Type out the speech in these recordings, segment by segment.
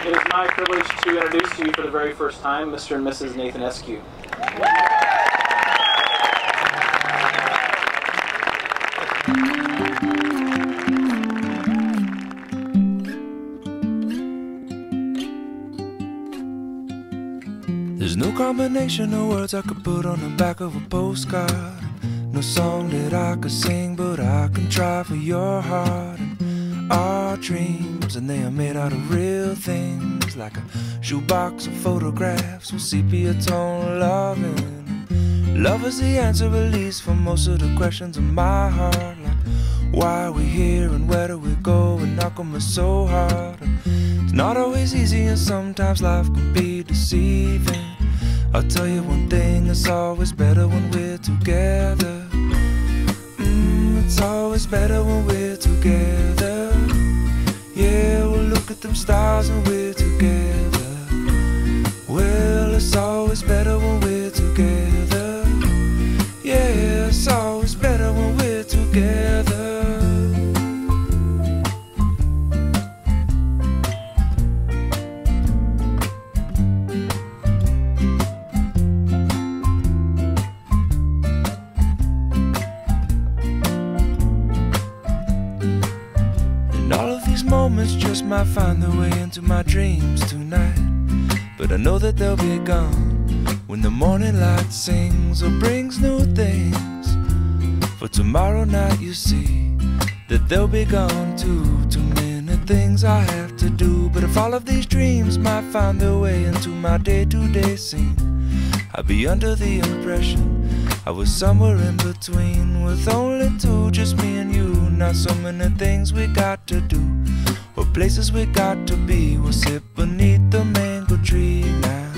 It is my privilege to introduce to you for the very first time Mr. and Mrs. Nathan Escue. There's no combination of words I could put on the back of a postcard. No song that I could sing, but I can try for your heart. Our dreams, and they are made out of real things, like a shoebox of photographs with sepia tone loving. Love is the answer, at least, for most of the questions in my heart. Like, why are we here and where do we go? And knock on me so hard. It's not always easy, and sometimes life can be deceiving. I'll tell you one thing, it's always better when we're together. Mm, it's always better when we're together. Them stars and we're together. Well, it's always better when we're together. Yeah, it's always better when we're together. These moments just might find their way into my dreams tonight. But I know that they'll be gone when the morning light sings or brings new things. For tomorrow night, you see that they'll be gone too. Too many things I have to do. But if all of these dreams might find their way into my day to day scene, I'd be under the impression I was somewhere in between with only two, just me and you. Not so many things we got to do or places we got to be. We'll sit beneath the mango tree now.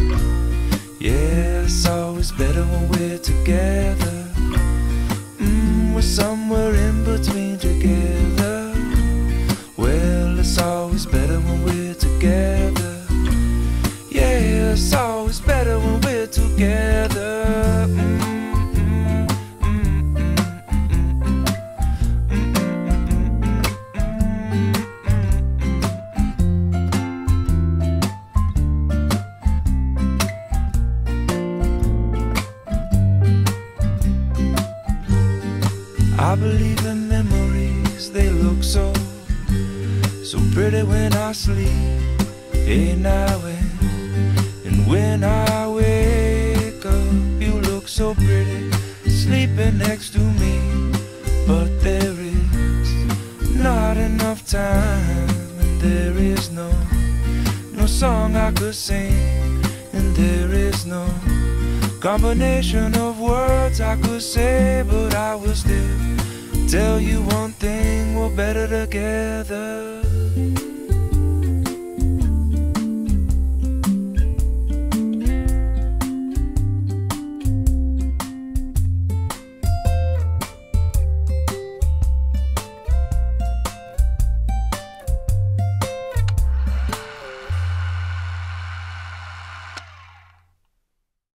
Yeah, it's always better when we're together. Mm, we're somewhere in between together. Well, it's always better when we're together. Yeah, it's always better when we're together. I believe in memories, they look so, so pretty when I sleep. Hey now and, and when I wake up, you look so pretty, sleeping next to me. But there is not enough time, and there is no, no song I could sing, and there is no combination of words I could say, but I will still tell you one thing: we're better together.